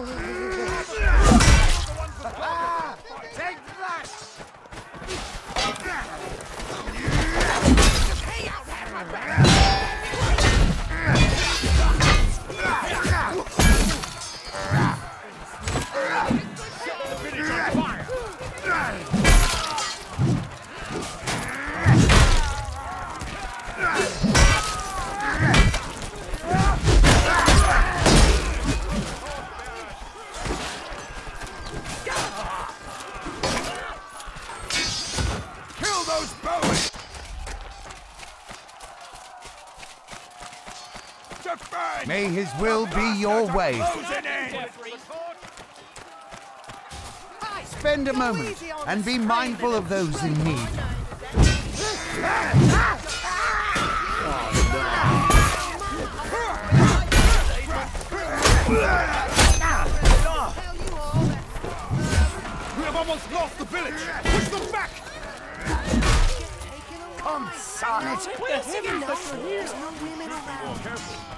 Oh. May his will be your way. Spend a moment and be mindful of those in need. We have almost lost the village! Push them back! Come, Sonnet! There's no women around.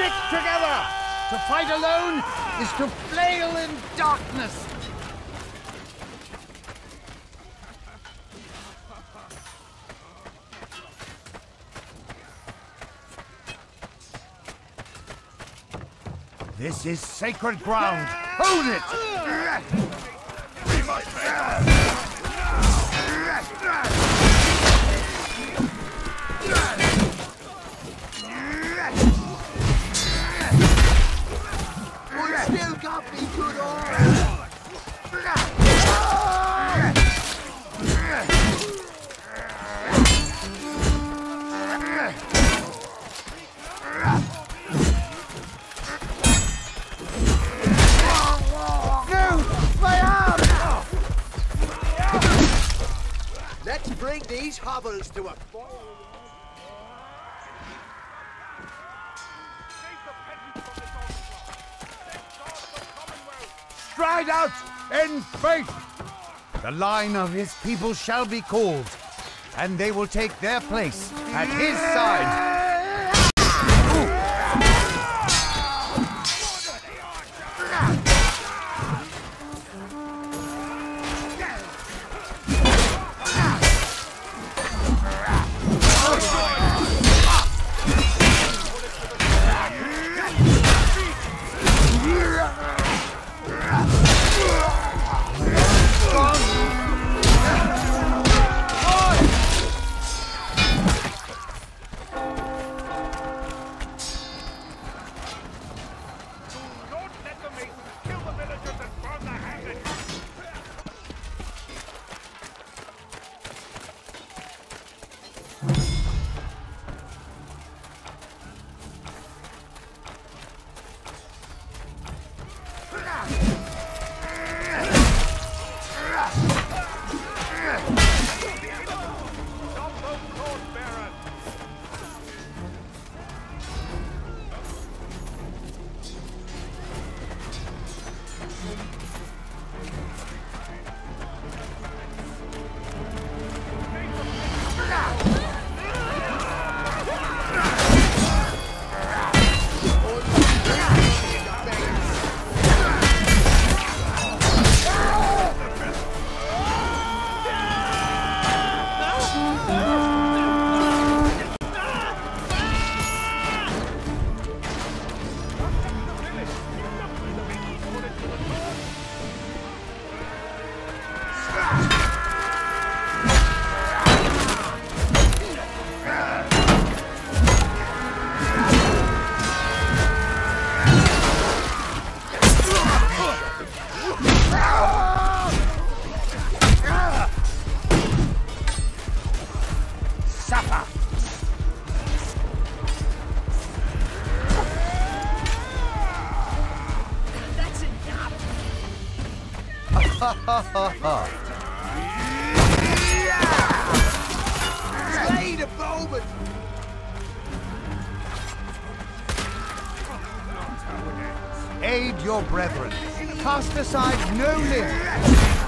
Stick together! To fight alone is to flail in darkness. This is sacred ground. Hold it! Bring these hovels to a Stride out in faith! The line of his people shall be called, and they will take their place at his side. Ha ha ha ha! Aid your brethren. Cast aside no limb.